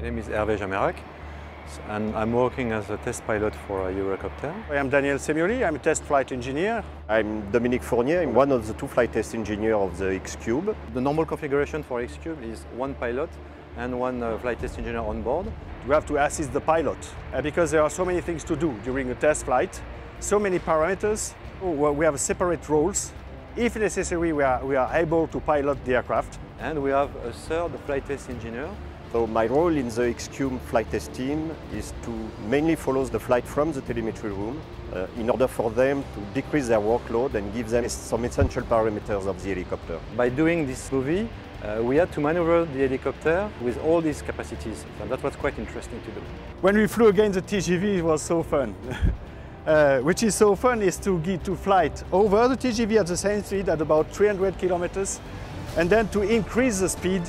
My name is Hervé Jammayrac and I'm working as a test pilot for a Eurocopter. I am Daniel Semioli, I'm a test flight engineer. I'm Dominique Fournier, I'm one of the two flight test engineers of the X-Cube. The normal configuration for X-Cube is one pilot and one uh, flight test engineer on board. We have to assist the pilot uh, because there are so many things to do during a test flight, so many parameters. Oh, we have separate roles. If necessary, we are, we are able to pilot the aircraft. And we have a third flight test engineer so my role in the X-Cube flight test team is to mainly follow the flight from the telemetry room uh, in order for them to decrease their workload and give them some essential parameters of the helicopter. By doing this movie, uh, we had to maneuver the helicopter with all these capacities, and that was quite interesting to do. When we flew against the TGV, it was so fun. uh, which is so fun is to get to flight over the TGV at the same speed at about 300 kilometers, and then to increase the speed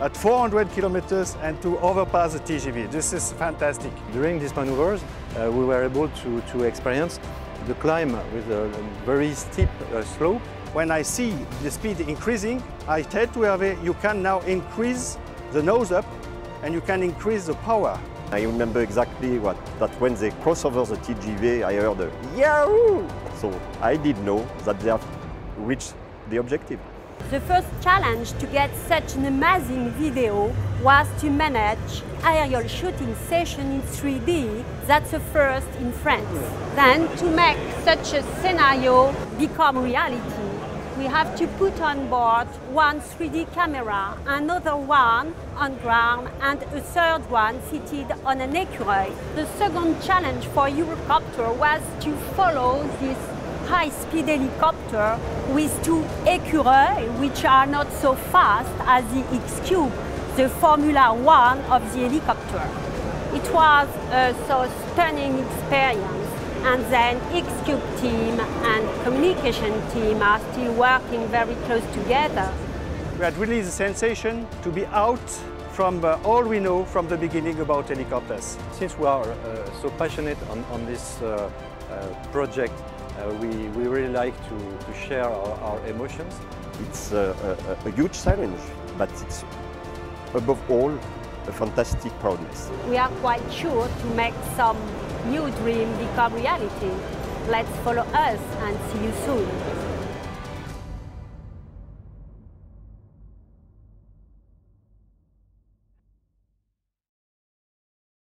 at 400 kilometers and to overpass the TGV. This is fantastic. During these maneuvers, uh, we were able to, to experience the climb with a very steep uh, slope. When I see the speed increasing, I tell to Hervé, you can now increase the nose up and you can increase the power. I remember exactly what, that when they cross over the TGV, I heard a Yahoo! So I did know that they have reached the objective. The first challenge to get such an amazing video was to manage aerial shooting session in 3D. That's the first in France. Then to make such a scenario become reality, we have to put on board one 3D camera, another one on ground, and a third one seated on an écureuil. The second challenge for Eurocopter was to follow this high-speed helicopter with two Écureuils, which are not so fast as the X-Cube, the Formula One of the helicopter. It was a so stunning experience and then X-Cube team and communication team are still working very close together. We had really the sensation to be out from uh, all we know from the beginning about helicopters. Since we are uh, so passionate on, on this uh, uh project uh, we, we really like to, to share our, our emotions. It's a, a, a huge challenge, but it's above all a fantastic proudness. We are quite sure to make some new dream become reality. Let's follow us and see you soon.